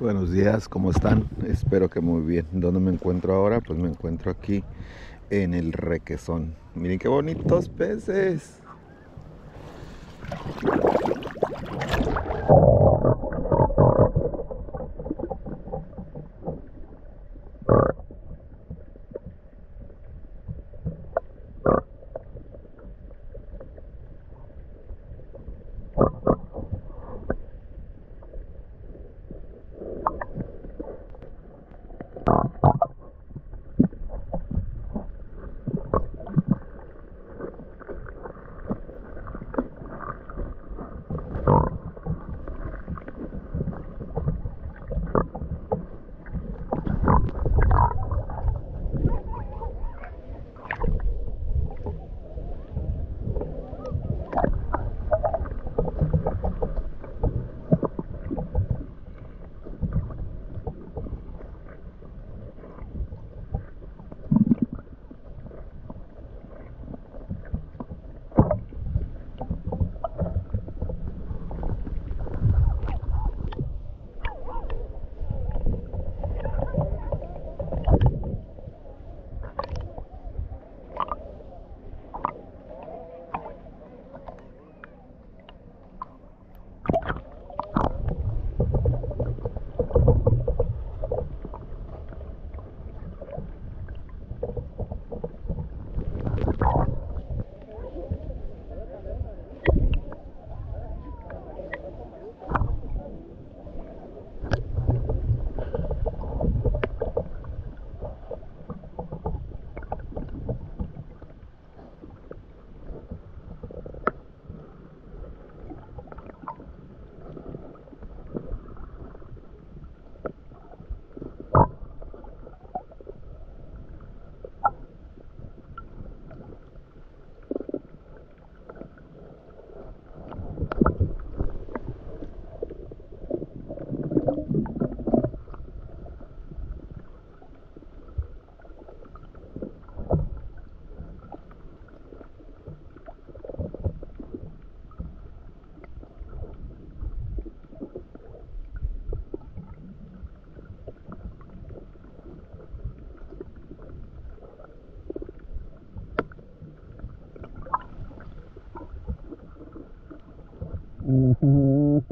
Buenos días, ¿cómo están? Espero que muy bien. ¿Dónde me encuentro ahora? Pues me encuentro aquí en el requesón. Miren qué bonitos peces.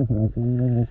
Mm-hmm.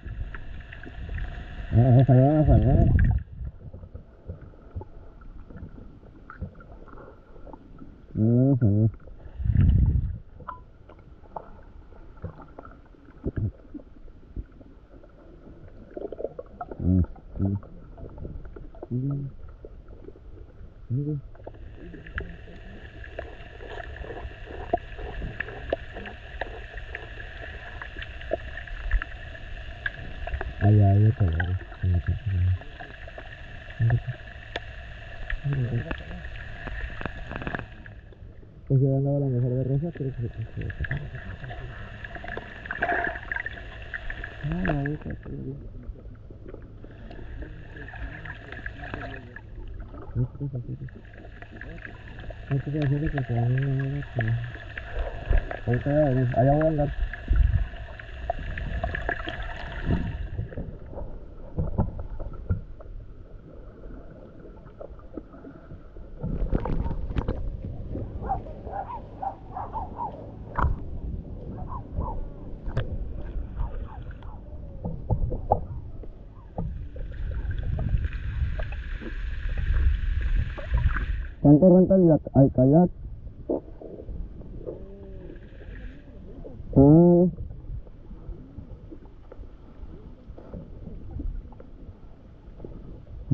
Allá hay otro. Pues yo andaba la mejor de rosa, pero que se. Ah, la otra, sí. No te puedes hacer eso. No te puedes hacer eso porque a mí me da Ahorita ya allá voy a andar. Kantoran tadi ay kayak. Hmm.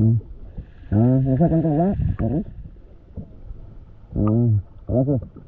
Hmm. Ah, saya kantor lah. Hmm. Ah.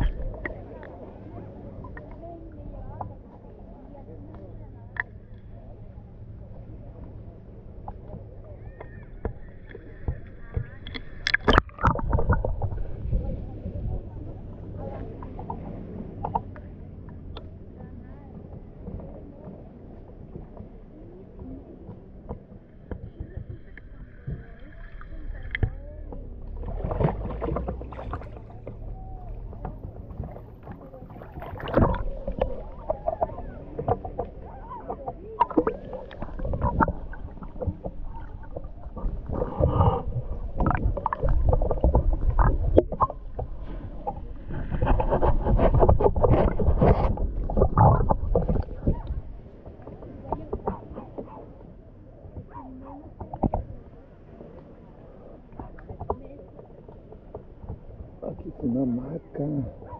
Dinamarca.